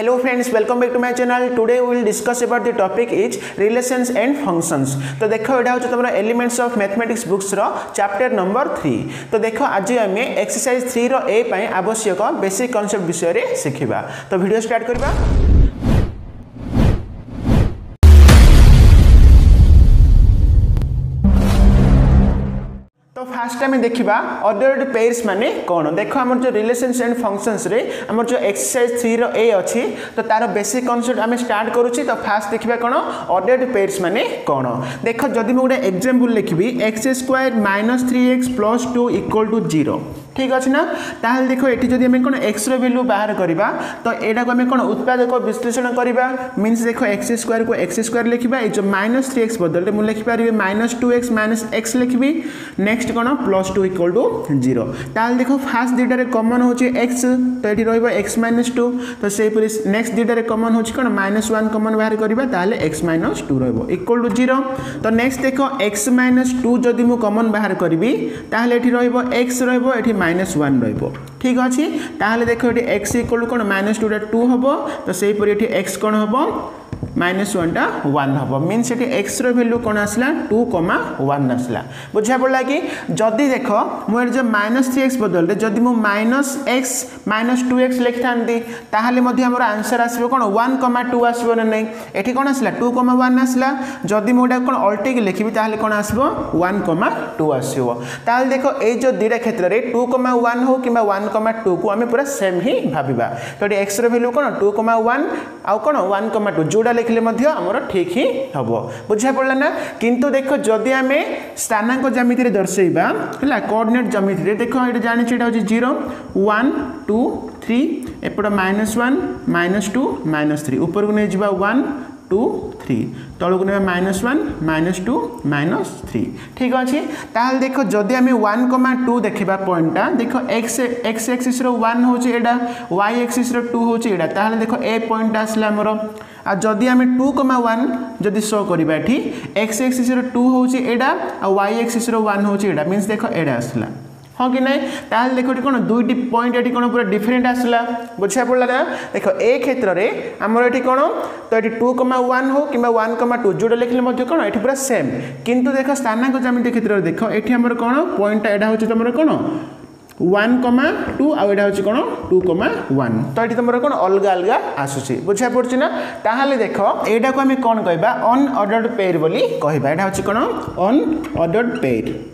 Hello friends, welcome back to my channel. Today we will discuss about the topic is relations and functions. तो देखो एटा होछ तमरा elements of mathematics books रो chapter number 3. तो देखो आज आमे एक्सरसाइज 3 रो ए पई आवश्यक बेसिक कांसेप्ट विषय सिखिबा. तो वीडियो स्टार्ट करबा. ফার্স্ট আমি দেখা অর্ডরড পেয়ার্স মানে কোণ দেখ আমার যে রিলেসনস এন্ড ফংশনসে আমার যে এক্সরসাইজ থ্রির এ অছি তো তার বেসিক কনসেপ্ট আমি স্টার্ট করুছি তো ফার্স্ট দেখা কোণ অর্ডরড পেয়ার্স মানে কোণ দেখ যদি মু গোটে এক্সাম্পল লিখবি x square minus three x plus two equal to zero ঠিক আছে না? তাহলে দেখো, এটি যদি আমি কোন এক্স র ভ্যালু বাহার করিবা তো এটাকে আমি কোন উৎপাদক বিশ্লেষণ করিবা। মিন্স দেখো এক্স স্কোয়ার কু এক্স স্কোয়ার লিখিবা, এই যে মাইনস থ্রি এক্স বদলে মু লিখি পারিবি minus two x minus x লিখিবি। Next কোন plus two equal to zero তাহলে দেখো ফার্স্ট দুইটারে কমন হচ্ছে এক্স তো এটি রহব এক্স মাইনস টু তো সেইপরি নেক্সট দুইটারে কমন হচ্ছে কোন মাইনস ওয়ান কমন বাহার করিবা, তাহলে এক্স মাইনস টু রহব ইকুয়াল টু জিরো তো নেক্সট দেখো এক্স মাইনস টু যদি মু কমন বাহার করিবি, তাহলে এটি রহব এক্স রহব এটি মাইনস ওয়ান রহব ঠিক আছে? তাহলে দেখো এটি এক্স ইকুয়াল টু কোণ মাইনস টুটা টু হব। তো সেইপরি এটি এক্স কোণ হব? মাইনস ওয়ানটা ওয়ান হব। মিন্স এটি এক্সর ভ্যালু কোণ আসলা? টু কমা ওয়ান আসলা। বুঝা পড়লা কি যদি দেখ মু এটি যে মাইনস থ্রি এক্স বদলে যদি মু minus x minus two x লিখিথান্তি তাহলে মধ্যে আমার আনসর আসবে কোণ ওয়ান কমা টু আসব না নাই? এটি কোণ আসলা? টু কমা ওয়ান আসলা। যদি মু এটা কোণ অল্টেকি লিখিবি, তাহলে কোণ আসব? ওয়ান কমা টু আসব। তাহলে দেখ, এই যে দুইটা ক্ষেত্রে টু কমা ওয়ান হোক কিংবা ওয়ান कमा टू को आम पूरा सेम ही भाव तो ये एक्स रैल्यू कौन टू कमा वन आउ कौन वन कमा टू जोड़ा लिखले ठीक ही हम बुझा पड़ा ना कि देख जदि आम स्थानाक जमीति में दर्शेवा है कोअर्डनेट जमीति देख ये जानी zero one two three एपट minus one minus two minus three उपरकू नहीं जावा টু থ্রি তলକୁ নেবা minus one minus two minus three ঠিক আছে? তাহলে দেখ, যদি আমি ওয়ান কমা টু, দেখা পয়েন্টটা দেখ এক্স এক্স এক্সিস্র ওয়ান হচ্ছে এটা ওয়াই এক্সিস্র টু হচ্ছে এটা। তাহলে দেখ এ পয়েন্টটা আসলে আমার আর যদি আমি টু কমা ওয়ান যদি শো করা এটি এক্স এক্সিস্র টু হচ্ছে এটা, আর ওয়াই এক্সিস্র ওয়ান হচ্ছে এটা। মিন্স দেখ, এটা আসলা। ହଁ କି ନାହିଁ ତାହେଲେ ଦେଖ ଏଠି କ'ଣ ଦୁଇଟି ପଏଣ୍ଟ ଏଠି କ'ଣ ପୁରା ଡିଫରେଣ୍ଟ ଆସିଲା ବୁଝିବା ପଡ଼ିଲା ନା ଦେଖ ଏ କ୍ଷେତ୍ରରେ ଆମର ଏଠି କ'ଣ ତ ଏଠି ଟୁ କମା ୱାନ୍ ହଉ କିମ୍ବା ୱାନ୍ କମା ଟୁ ଯେଉଁଟା ଲେଖିଲେ ମଧ୍ୟ କ'ଣ ଏଠି ପୁରା ସେମ୍ କିନ୍ତୁ ଦେଖ ସ୍ଥାନାଙ୍କ ଜ୍ୟାମିତି କ୍ଷେତ୍ରରେ ଦେଖ ଏଠି ଆମର କ'ଣ ପଏଣ୍ଟଟା ଏଇଟା ହେଉଛି ତୁମର କ'ଣ ওয়ান কমা টু আউ এটা হচ্ছে কোণ টু কমা ওয়ান তো এটি তোমার কোণ অলগা অলগা আসুচি বুঝা পড়ছে না তাহলে দেখ এইটাকে আমি কোণ কহবা অন অর্ডর্ড পেয়ার বলি কহবা এটা হচ্ছে কোণ অন অর্ডর্ড পেয়ার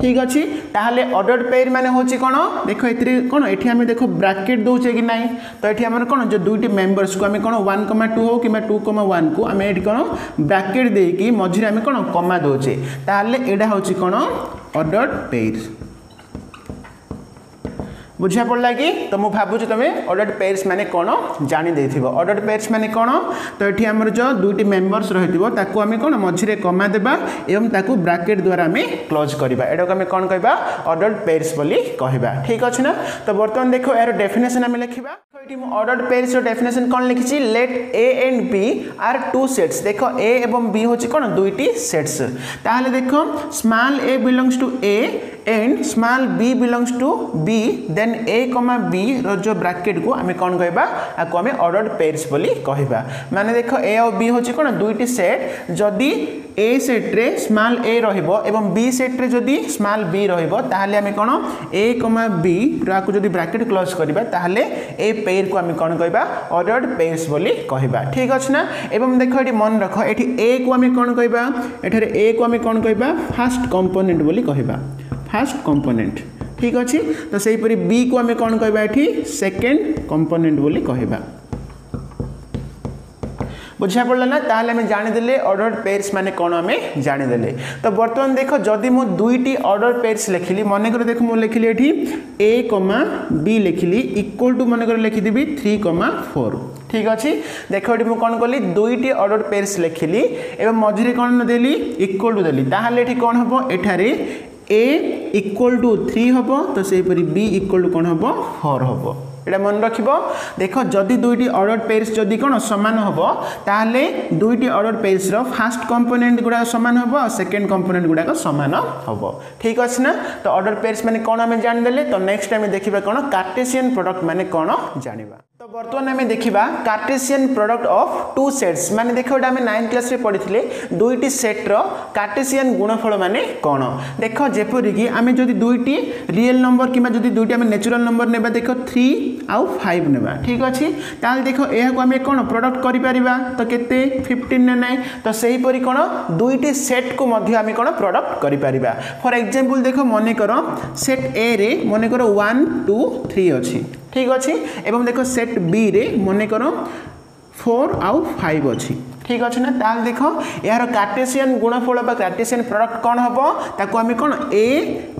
ঠিক আছে তাহলে অর্ডর পেয়ার মানে হচ্ছে কোণ দেখো এতে কোণ এটি আমি দেখো ব্রাকেট দৌছে কি না তো এটি আমার কোণ যে দুইটি মেম্বরস কু আমি কোণ ওয়ান কমা টু হোক কিংবা টু কমা ওয়ান কু আমি এটি কোণ ব্রাকেট দিয়ে মঝিরে আমি কোণ কমা দৌছে তাহলে এটা হচ্ছে কোণ অর্ডর পেয়ার ବୁଝିବା ପଡ଼ିଲା କି ତ ମୁଁ ଭାବୁଛି ତୁମେ ଅର୍ଡ଼ର୍ଡ ପେୟାର୍ସ ମାନେ କ'ଣ ଜାଣିଦେଇଥିବ ଅର୍ଡ଼ର୍ଡ ପେୟାର୍ସ ମାନେ କ'ଣ ତ ଏଠି ଆମର ଯେଉଁ ଦୁଇଟି ମେମ୍ବର୍ସ ରହିଥିବ ତାକୁ ଆମେ କ'ଣ ମଝିରେ କମା ଦେବା ଏବଂ ତାକୁ ବ୍ରାକେଟ୍ ଦ୍ୱାରା ଆମେ କ୍ଲୋଜ୍ କରିବା ଏଟାକୁ ଆମେ କ'ଣ କହିବା ଅର୍ଡ଼ର୍ଡ ପେୟାର୍ସ ବୋଲି କହିବା ଠିକ୍ ଅଛି ନା ତ ବର୍ତ୍ତମାନ ଦେଖ ଏହାର ଡେଫିନେସନ୍ ଆମେ ଲେଖିବା ଏଠି ମୁଁ ଅର୍ଡ଼ର୍ଡ ପେୟାର୍ସର ଡେଫିନେସନ୍ କ'ଣ ଲେଖିଛି let A and B are two sets ଦେଖ ଏ ଏବଂ ବି ହେଉଛି କ'ଣ ଦୁଇଟି ସେଟ୍ସ ତାହେଲେ ଦେଖ small a belongs to a and small b belongs to b then then a comma b ଯେଉଁ ବ୍ରାକେଟ୍କୁ ଆମେ କ'ଣ କହିବା ଆକୁ ଆମେ ଅର୍ଡ଼ର୍ ପେୟାର୍ସ ବୋଲି କହିବା ମାନେ ଦେଖ ଏ ଆଉ ବି ହେଉଛି କ'ଣ ଦୁଇଟି ସେଟ୍ ଯଦି ଏ ସେଟ୍ରେ ସ୍ମଲ୍ ଏ ରହିବ ଏବଂ ବି ସେଟ୍ରେ ଯଦି ସ୍ମଲ୍ ବି ରହିବ ତାହେଲେ ଆମେ କ'ଣ ଏ କମା ବିର ଆକୁ ଯଦି ବ୍ରାକେଟ୍ କ୍ଲୋଜ୍ କରିବା ତାହେଲେ ଏ ପେୟାରକୁ ଆମେ କ'ଣ କହିବା ଅର୍ଡ଼ର୍ଡ ପେୟାର୍ସ ବୋଲି କହିବା ଠିକ୍ ଅଛି ନା ଏବଂ ଦେଖ ଏଠି ମନେ ରଖ ଏଠି ଏକୁ ଆମେ କ'ଣ କହିବା ଏଠାରେ ଏକୁ ଆମେ କ'ଣ କହିବା ଫାର୍ଷ୍ଟ କମ୍ପୋନେଣ୍ଟ ବୋଲି କହିବା ଫାର୍ଷ୍ଟ କମ୍ପୋନେଣ୍ଟ ঠিক আছে তো সেইপরি বি কু আমি কোণ কহবা এটি সেকেন্ড কম্পোনেন্ট বলি কহবা বুঝা পড়লা না তাহলে আমি জানিদেলে অর্ডর পেয়ার্স মানে কোণ আমি জানিদেলে তো বর্তমান দেখ যদি মু দুইটি অর্ডর পেয়ার্স লেখিলি মনে করে দেখ মু লেখিলি এটি এ কমা বি লেখিলি ইকুয়াল টু মনে করে লিখিদেবি থ্রি কমা ফোর ঠিক আছে দেখ এটি মু কোণ কলি দুইটি অর্ডর পেয়ার্স লেখিলি এবং মঝিরে কোণ দেলি ইকুয়াল টু দেলি তাহলে এটি কোণ হব এঠারে এ ইকুয়াল টু থ্রি হব, তো সেইপরি বি ইকুয়াল টু কোণ হব? ফোর হব। এটা মনে রাখব। দেখ, যদি দুইটি অর্ডর পেয়ার্স যদি কোণ সমান হব, তাহলে দুইটি অর্ডর পেয়ার্সর ফার্স্ট কম্পোনেন্ট গুড়া সমান হব আর সেকেন্ড কম্পোনেন্ট গুড়াক সমান হব। ঠিক আছে না? তো অর্ডর পেয়ার্স মানে কোণ আমি জানিদেলে তো নেক্সট আমি দেখিবা কোণ কার্টেসিয়ান প্রডক্ট মানে কোণ জানিবা। তো বর্তমান আমি দেখিবা Cartesian product of two sets মানে দেখো এটা আমি নাইন্থ ক্লাসে পড়িলে দুইটি সেটর কার্টেসিয়ান গুণফল মানে কোণ দেখ যেপরিকি আমি যদি দুইটি রিয়েল নম্বর কিংবা যদি দুইটি আমি ন্যাচুরাল নম্বর নেবা দেখ থ্রি আউ ফাইভ নেবা ঠিক আছে তাহলে দেখ এহাকু আমি কোণ প্রডক্ট করিপারিবা তো কেতে ফিফটিন না নাই তো সেইপরি কোণ দুইটি সেটকু মধ্যে আমি কোণ প্রডক্ট করিপারিবা ফর এক্সাম্পল দেখ মনে কর সেট এ রে মনে কর ওয়ান টু থ্রি ଅଛି। ঠিক আছে? এবং দেখো সেট বি রে মনে করো ফোর আউ ফাইভ অছি ঠিক আছে না? তাহলে দেখ, এর কার্টেসিয়ান গুণফল বা কার্টেসিয়ান প্রডক্ট কম হব? তাকে আমি কোণ এ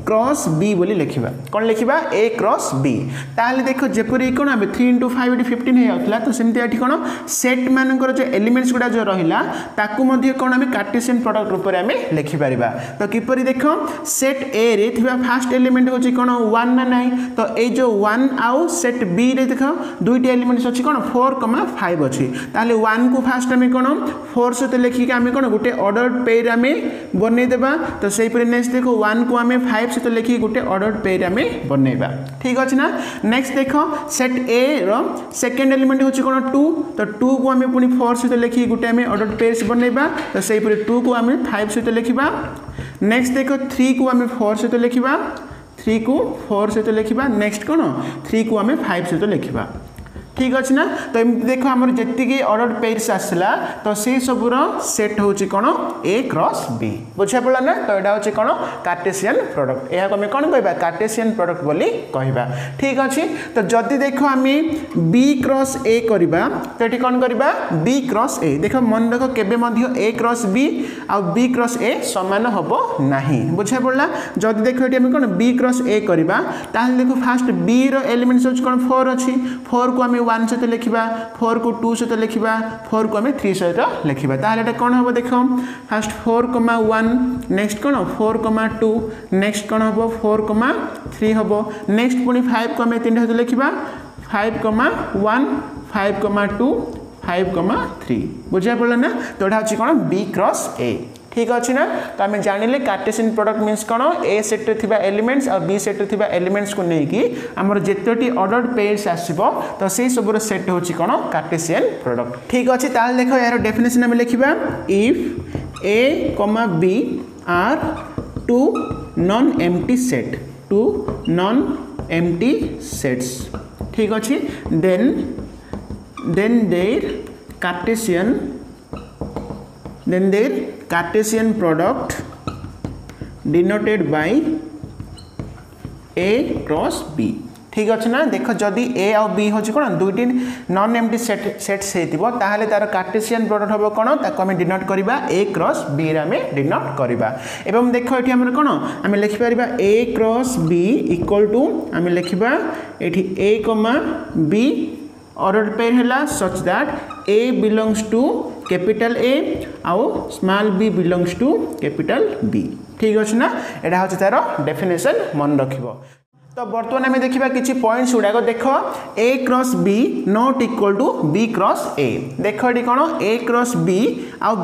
क्रस बी लिखा कौन लिखा ए क्रस बी ताल देख जपरी कौन आम थ्री इंटू फाइव ये फिफ्टन जाता तो सेमती ये कौन सेट मानकर जो एलिमेंट्स गुड़ा जो रहा कौन आम कार्टेसीय प्रडक्ट रूप में लिखिपर तो किपर देख सेट ए रे फास्ट एलिमेंट हूँ कौन वन ना ना तो ये जो वन आउ सेट बी रे देख दुईट एलिमेंट्स अच्छी कौन फोर कमा फाइव अच्छी तालोले वन को फास्ट आम कौन फोर सहित लिखिक आम कौन गोटे अर्डर पेयर आम बनईदे तो से नेक्स्ट देख वन को आम फाइव टाइप सहित लिखी गोटे अर्डर पेयर आम बनवा ठीक अच्छे ना नेक्स्ट देख सेट ए रेकेंड एलिमेंट हूँ कौन टू तो टू को आम पुणी फोर सहित लिखी गोटे आम अर्डर पेयर्स बनइबा तो से टू को आम फाइव सहित लिखा नेक्स्ट देख थ्री को आम फोर सहित लिखा थ्री को फोर सहित लिखा नेक्स्ट कौन थ्री को आम फाइव सहित लिखा ठीक अच्छे ना तो एम देख आम जी अर्डर पेरस आसला तो से सबूर सेट हूँ कौन ए क्रस बी बुझा पड़ा ना तो यहाँ हूँ कौन कार्टेसीयन प्रडक्ट यहाँ आम कौन कह कार्टेसीयन प्रडक्ट बोली कह ठीक अच्छे तो जदि देख आम बी क्रस ए करवा तो ये कौन करवा बी क्रस ए देख मन रख के ए क्रस बी आी क्रस ए सामान हम ना बुझा पड़ा जदि देख ये कौन बी क्रस ए करवा देख फास्ट बी रिमेंट्स हूँ कौन फोर अच्छी फोर को आम ওয়ান সহিত লিখবা ফোর কু টু সহিত লিখবা ফোর কু আমি থ্রি সহিত লিখবা তাহলে এটা কোণ হব দেখ first four comma one next কোণ ফোর কমা টু নেক্সট কোণ হব ফোর কমা থ্রি হব নেক্সট পুଣି ফাইভ কু আমি তিনটা সহিত লিখবা five comma one five comma two five comma three বুঝা পড়ল না তো এটা হচ্ছে কোণ বি ক্রস এ ঠিক ଅଛି ନା ତ ଆମେ ଜାଣିଲେ କାର୍ଟେସିଆନ୍ ପ୍ରଡ଼କ୍ଟ ମିନ୍ସ କ'ଣ ଏ ସେଟ୍ରେ ଥିବା ଏଲିମେଣ୍ଟସ୍ ଆଉ ବି ସେଟ୍ରେ ଥିବା ଏଲିମେଣ୍ଟସ୍କୁ ନେଇକି ଆମର ଯେତୋଟି ଅର୍ଡ଼ର ପେୟର୍ସ ଆସିବ ତ ସେଇ ସବୁର ସେଟ୍ ହେଉଛି କ'ଣ କାର୍ଟେସିଆନ୍ ପ୍ରଡ଼କ୍ଟ ଠିକ୍ ଅଛି ତାହେଲେ ଦେଖ ଏହାର ଡେଫିନେସନ୍ ଆମେ ଲେଖିବା if A comma B are two non empty sets two non empty sets ଠିକ୍ ଅଛି then then ଦେର୍ କାର୍ଟେସିଆନ୍ then their Cartesian product denoted by a cross b. ঠিক আছে না? দেখ যদি এ আউ বি হচ্ছে কোণ দুইটি নন এমটি সেট সেটস হয়েছিল তাহলে তার কার্টেসিয়ান প্রডক্ট হব কোণ তাকে আমি ডিনোট করা এ ক্রস বি রে আমি ডিনোট করা এবং দেখ এটি আমার কোণ আমি লিখিপার A cross B equal to আমি লিখবা এটি A comma B order pair হল such that A belongs to capital A আউ small b belongs to capital B ঠিক আছে না এটা হচ্ছে তার ডেফিনেসন মনে রাখব তো বর্তমানে আমি দেখা কিছু পয়েন্টস গুড়াক দেখ A cross B not equal to B cross A দেখ এটি কোণ A cross B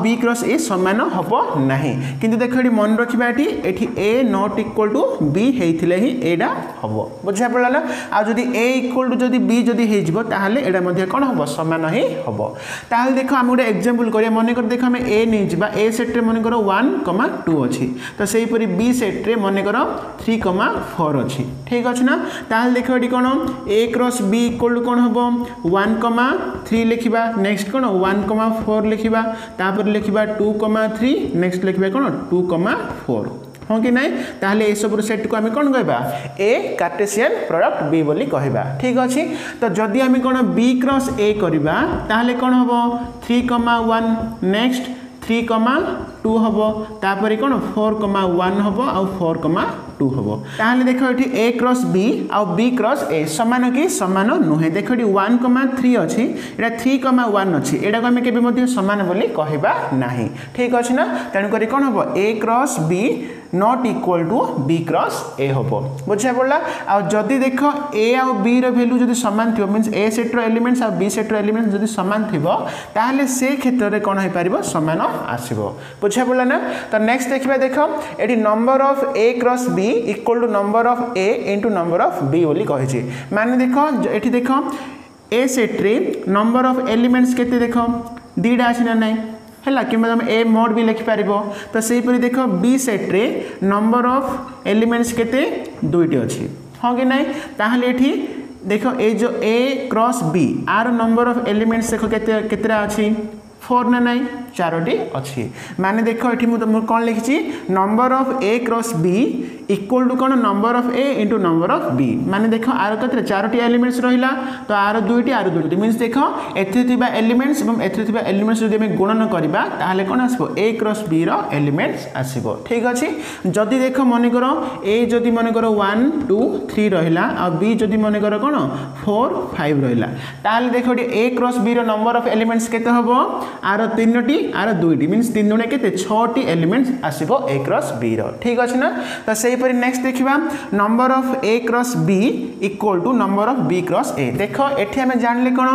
B cross A সমান হব না কিন্তু দেখ এটি মনে রাখবা এটি এটি A not equal to B হয়েছিল হি এইটা হব। বুঝা পড়া আর যদি এ ইকুয়াল টু যদি বি যদি হয়ে তাহলে এটা মধ্যে কোণ হব? সমান হি হব। তাহলে দেখ আমি গোটে এক্সাম্পল করিয়া মনে কর দেখ আমি এ নিয়ে যা এ সেট্রে মনে কর ওয়ান কমা টু অছি। তো সেইপরি বি সেট্রে মনে কর থ্রি কমা ফোর অছি। ঠিক আছে না তাহলে দেখো এটি কোণ A cross B equal to কোণ হব ওয়ান কমা থ্রি লিখিবা নেক্সট কোণ ওয়ান কমা ফোর লিখিবা তারপরে লিখিবা টু কমা থ্রি নেক্সট লিখিবা কোণ টু কমা ফোর ହଁ କି ନାହିଁ ତାହେଲେ ଏସବୁର ସେଟ୍କୁ ଆମେ କ'ଣ କହିବା ଏ କାର୍ଟେସିଆନ୍ ପ୍ରଡ଼କ୍ଟ ବି ବୋଲି କହିବା ଠିକ୍ ଅଛି ତ ଯଦି ଆମେ କ'ଣ ବି କ୍ରସ୍ ଏ କରିବା ତାହେଲେ କ'ଣ ହେବ three comma one next three comma two হব তাপরে কোণ ফোর কমা ওয়ান হব আউ ফোর কমা টু হব। তাহলে দেখ এটি A cross B B cross A সমান কি? সমান নুহে। দেখ এটি ওয়ান কমা থ্রি অছি এটা থ্রি কমা ওয়ান অছি এটাকে আমি কেবে মধ্যে সমান বলি কহিবা নাহি ঠিক আছে না তেণুকরি কোণ হব A cross B not equal to B cross A হব বুঝা পড়লা আর যদি দেখ এ আউ ভ্যালু যদি সমান থিব মিন্স এ সেটর এলিমেন্টস বি সেটর এলিমেন্টস যদি সমান থিব তাহলে সে ক্ষেত্রে কোণ হয়ে পারিব সমান আসিব বুঝা পড়লা না তো নেক্সট দেখিবা দেখ এটি number of A cross B B equal to number of A into number of B বলে কহিছি মানে দেখ এটি দেখ এ সেট্রে নম্বর অফ এলিমেন্টস কেতে দেখ দুইটা আছে না নাই ହେଲା କିମ୍ବା ତୁମେ ଏ ମୋଡ଼ ବି ଲେଖିପାରିବ ତ ସେହିପରି ଦେଖ ବି ସେଟ୍ରେ ନମ୍ବର ଅଫ୍ ଏଲିମେଣ୍ଟସ୍ କେତେ ଦୁଇଟି ଅଛି ହଁ କି ନାହିଁ ତାହେଲେ ଏଠି ଦେଖ ଏଇ ଯେଉଁ ଏ କ୍ରସ୍ ବି ଆର ନମ୍ବର ଅଫ୍ ଏଲିମେଣ୍ଟସ୍ ଦେଖ କେତେ କେତେଟା ଅଛି ଫୋର୍ ନା ନାଇଁ ଚାରୋଟି ଅଛି ମାନେ ଦେଖ ଏଠି ମୁଁ ମୁଁ କ'ଣ ଲେଖିଛି number of A cross B equal to କ'ଣ number of A into number of B ମାନେ ଦେଖ ଆର କେତେରେ ଚାରୋଟି ଏଲିମେଣ୍ଟସ୍ ରହିଲା ତ ଆର ଦୁଇଟି ଆର ଦୁଇଟି ମିନ୍ସ ଦେଖ ଏଥିରେ ଥିବା ଏଲିମେଣ୍ଟସ୍ ଏବଂ ଏଥିରେ ଥିବା ଏଲିମେଣ୍ଟସ୍ ଯଦି ଆମେ ଗୁଣନ କରିବା ତାହେଲେ କ'ଣ ଆସିବ ଏ କ୍ରସ୍ ବିର ଏଲିମେଣ୍ଟସ୍ ଆସିବ ଠିକ୍ ଅଛି ଯଦି ଦେଖ ମନେକର ଏ ଯଦି ମନେକର ୱାନ୍ ଟୁ থ্রি রহিলা আর বি যদি মনে করো কোণ ফোর ফাইভ রহিলা তাহলে দেখো A cross B number of elements কেতে হব ଆର ତିନୋଟି ଆର ଦୁଇଟି ମିନ୍ସ ତିନି ଜଣ କେତେ ଛଅଟି ଏଲିମେଣ୍ଟସ୍ ଆସିବ ଏ କ୍ରସ୍ ବିର ଠିକ୍ ଅଛି ନା ତ ସେହିପରି ନେକ୍ସଟ ଦେଖିବା number of A cross B equal to number of B cross A ଦେଖ ଏଠି ଆମେ ଜାଣିଲେ କ'ଣ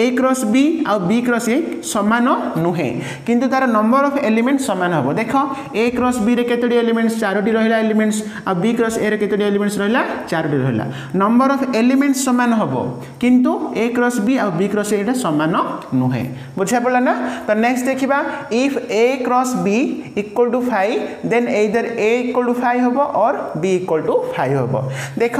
ଏ କ୍ରସ୍ ବି ଆଉ ବି କ୍ରସ୍ ଏ ସମାନ ନୁହେଁ କିନ୍ତୁ ତାର ନମ୍ବର ଅଫ୍ ଏଲିମେଣ୍ଟ ସମାନ ହେବ ଦେଖ ଏ କ୍ରସ୍ ବିରେ କେତୋଟି ଏଲିମେଣ୍ଟସ୍ ଚାରୋଟି ରହିଲା ଏଲିମେଣ୍ଟସ୍ ଆଉ ବି କ୍ରସ୍ ଏରେ କେତୋଟି ଏଲିମେଣ୍ଟସ୍ ରହିଲା ଚାରୋଟି ରହିଲା ନମ୍ବର ଅଫ୍ ଏଲିମେଣ୍ଟସ୍ ସମାନ ହେବ କିନ୍ତୁ ଏ କ୍ରସ୍ ବି ଆଉ ବି କ୍ରସ୍ ଏଟା ସମାନ ନୁହେଁ ବୁଝିବା ପଡ଼ିଲା क्रॉस ए सामान नुहे बुझा पड़ा ना तो नेक्स्ट देखा if A cross B equal to five then either A equal to five हम और बी इक्वल टू फाइव हम देख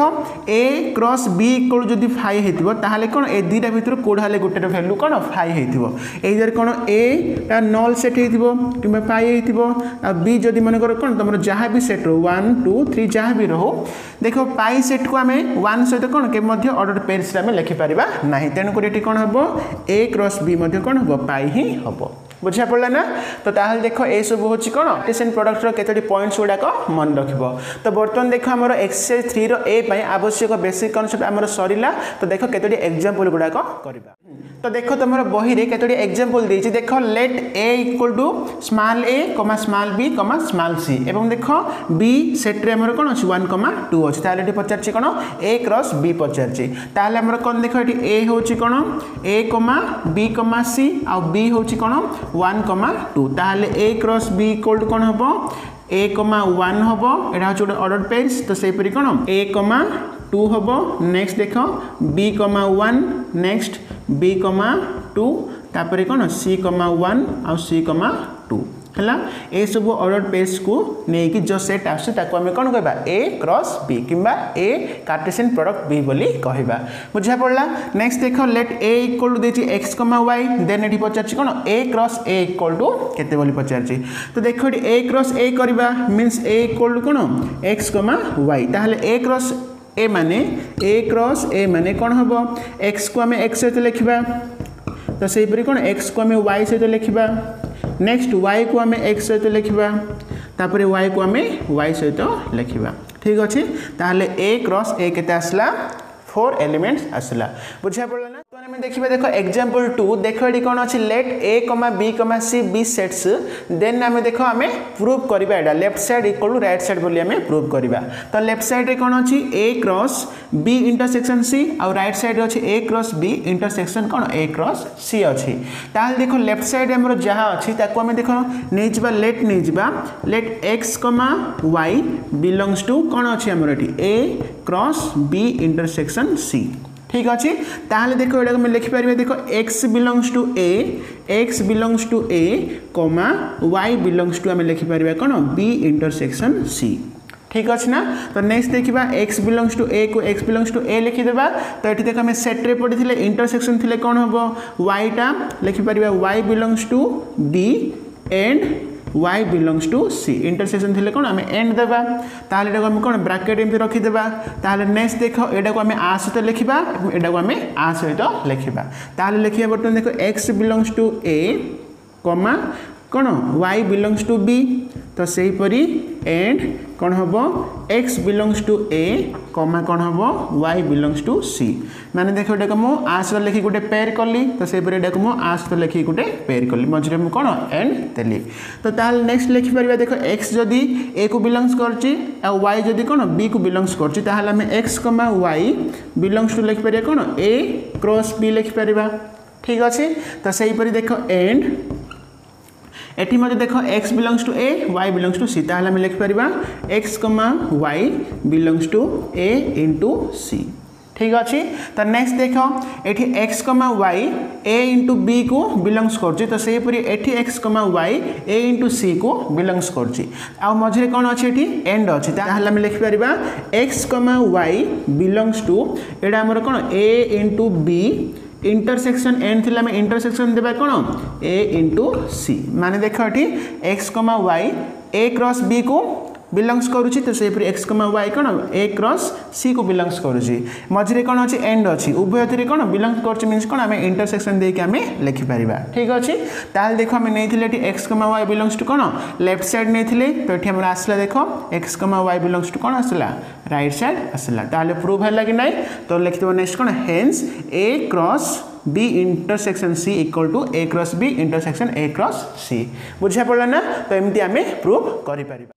ए क्रॉस बी इक्वल जदि फाइव होते कौन ए दुटा भितर कौड़ा गोटे भैल्यू कौन फाइव हो एदर कौन ए नल सेट हो कि फाइव हो बी जदि मनकर कौन तुम जहाँ भी set row one two three जहाँ भी रो देख पाई सेट को आम वन सहित कौन के अर्डर पेन्स लिखिपार ना तेणुक ये कौन हम ए क्रॉस बी कौन हम ହିଁ ହେବ। বুঝা পড়লা না তো তাহলে দেখ এইসব হচ্ছে কোণ ডিসেন্ট প্রডক্টর কতটি পয়েন্টস গুড়াক মনে রাখব তো বর্তমান দেখ আমার এক্সরসাইজ থ্রি র এ আবশ্যক বেসিক কনসেপ্ট আমার সরিলা তো দেখ কতটি এক্সাম্পল গুড়াক করা তো দেখো তোমার বহিরে কতটি এক্সাম্পল দিয়েছি। দেখো let A equal to small a comma small b comma small c এবং দেখ বি সেট্রে আমার কোণ অছি ওয়ান কমা টু অছি তাহলে এটি পচারছি কোণ এ ক্রস বি পচারছি তাহলে আমার কোণ দেখ এটি এ হচ্ছে কোণ A comma B comma C আউ বি হচ্ছে কোণ ওয়ান কমা টু তাহলে A cross B equal to কোণ হব এ কমা ওয়ান হব এটা হচ্ছে গোটে অর্ডর পেজ তো সেইপরি কোণ এ কমা টু হব নেক্সট দেখ B comma one next B कमा टू तापर कौन सी कमा वन आ सी कमा टू है ये सब अर्डर पेज को लेकिन जो सेट आस आम कौन कह ए क्रॉस बी कि ए कार्टेसियन प्रडक्ट बी बोली कह बुझा पड़ा नेक्स्ट देख लेट ए इक्वल टू देखिए एक्स कमा वाई देन ये पचार कौन A cross A equal to के पचार तो देख ए क्रॉस ए करवा मीनस ए इक्वल टू कौन एक्स कमा वाई ताहले ए क्रॉस ए माने ए क्रॉस ए माने कौन हम एक्स को आम एक्स सहित लिखा तो सहीपरि कौन एक्स को आम वाई सहित लिखा नेक्स्ट वाई को आम एक्स सहित लिखा तापर वाई को आम वाई सहित लिखा ठीक अच्छे ताहले ए क्रॉस ए के आसला फोर एलिमेंट्स आसला बुझा पड़ा ना ଆମେ ଦେଖିବା ଦେଖ ଏକ୍ଜାମ୍ପଲ୍ ଟୁ ଦେଖ ଏଠି କ'ଣ ଅଛି let A comma B comma C be sets then ଆମେ ଦେଖ ଆମେ ପ୍ରୁଭ୍ କରିବା ଏଇଟା left side equal to right side ବୋଲି ଆମେ ପ୍ରୁଭ୍ କରିବା ତ ଲେଫ୍ଟ ସାଇଡ଼୍ରେ କ'ଣ ଅଛି A cross B intersection C ଆଉ ରାଇଟ୍ ସାଇଡ଼୍ରେ ଅଛି ଏ କ୍ରସ୍ ବି ଇଣ୍ଟରସେକ୍ସନ୍ କ'ଣ ଏ କ୍ରସ୍ ସି ଅଛି ତାହେଲେ ଦେଖ ଲେଫ୍ଟ ସାଇଡ଼୍ ଆମର ଯାହା ଅଛି ତାକୁ ଆମେ ଦେଖ ନେଇଯିବା ଲେଟ୍ ନେଇଯିବା let x comma y belongs to କ'ଣ ଅଛି ଆମର ଏଠି A cross B intersection C ঠিক আছে? তাহলে দেখো এটা আমি লিখিপারি দেখো x belongs to A x belongs to A comma y belongs to আমি লিখিপারি কোণ বি ইন্টরসেকশন সি ঠিক আছে না? তো নেক্সট দেখবা এক্স বিলংস টু এ কু এক্স বিলংস টু এ লিখিদেবা তো এটি দেখ, আমি সেট্রে পড়িলে ইন্টরসেকশন থিলে কোণ হব? ওয়াইটা লিখিপার y belongs to B and y belongs to C intersection থিলে কোণ আমি এন্ড দেবা তাহলে এটা আমি কোণ ব্রাকেট এমতি রখিদেবা তাহলে নেক্সট দেখ এটা আমি আ সহ লিখবা এবং এটা আমি আ সহ লিখবা তাহলে লিখবা বর্তমানে দেখো x belongs to A comma কোণ ওয়াই বিলংস টু বি তো সেইপরি এন্ড କ'ଣ ହେବ x belongs to A comma କ'ଣ ହେବ ୱାଇ ବିଲଙ୍ଗସ୍ ଟୁ ସି ମାନେ ଦେଖ ଏଟାକୁ ମୁଁ ଆସ୍ର ଲେଖି ଗୋଟେ ପେୟାର କଲି ତ ସେହିପରି ଏଟାକୁ ମୁଁ ଆସ୍ର ଲେଖି ଗୋଟେ ପେୟାର କଲି ମଝିରେ ମୁଁ କ'ଣ ଏଣ୍ଡ ଦେଲି ତ ତାହେଲେ ନେକ୍ସଟ ଲେଖିପାରିବା ଦେଖ ଏକ୍ସ ଯଦି ଏକୁ ବିଲଙ୍ଗସ୍ କରୁଛି ଆଉ ୱାଇ ଯଦି କ'ଣ ବିକୁ ବିଲଙ୍ଗସ୍ କରୁଛି ତାହେଲେ ଆମେ x comma y belongs to ଲେଖିପାରିବା କ'ଣ ଏ କ୍ରସ୍ ବି ଲେଖିପାରିବା ଠିକ୍ ଅଛି ତ ସେହିପରି ଦେଖ ଏଣ୍ଡ এটি মধ্যে দেখ x belongs to A y belongs to C তাহলে আমি লিখিপারা x comma y belongs to A into C ঠিক আছে তো নেক্সট দেখ এটি x comma y A into B को बिलंगस करपरी eighty x comma y A into C को बिलंगस कर मझे कौन अच्छे ये एंड अच्छे आम लिखिपर x comma y belongs to यहाँ आमर कौन ए इंटू बी ইন্টরসেকশন এন ଥିଲା ଆମେ ইন্টরসেকশন দেবা কোন এ ইন্টু সি মানে দেখো এটি x comma y A cross B করুছি তো সেইপরি এক্স কমা ওয়াই কোণ এ ক্রস সি কু বিলংস করুছি মঝিরে কোণ আছে এন্ড আছে উভয়থিরে কোণ বিলংস করছে মিন্স কোণ আমি ইন্টরসেকশন দিয়ে আমি লিখিপারিবা ঠিক আছে তাহলে দেখো আমি নেইলে এটি x comma y belongs to কোণ লেফট সাইড নেইলে তো এটি আমার আসলা দেখো x comma y belongs to কোণ আসলা রাইট সাইড আসলা তাহলে প্রুভ হল কি নাই তো লিখিদেব নেক্সট কোণ hence A cross B intersection C equal to A cross B intersection A cross C বুঝা পড়লা না তো এমতি আমি প্রুভ করিপারিবা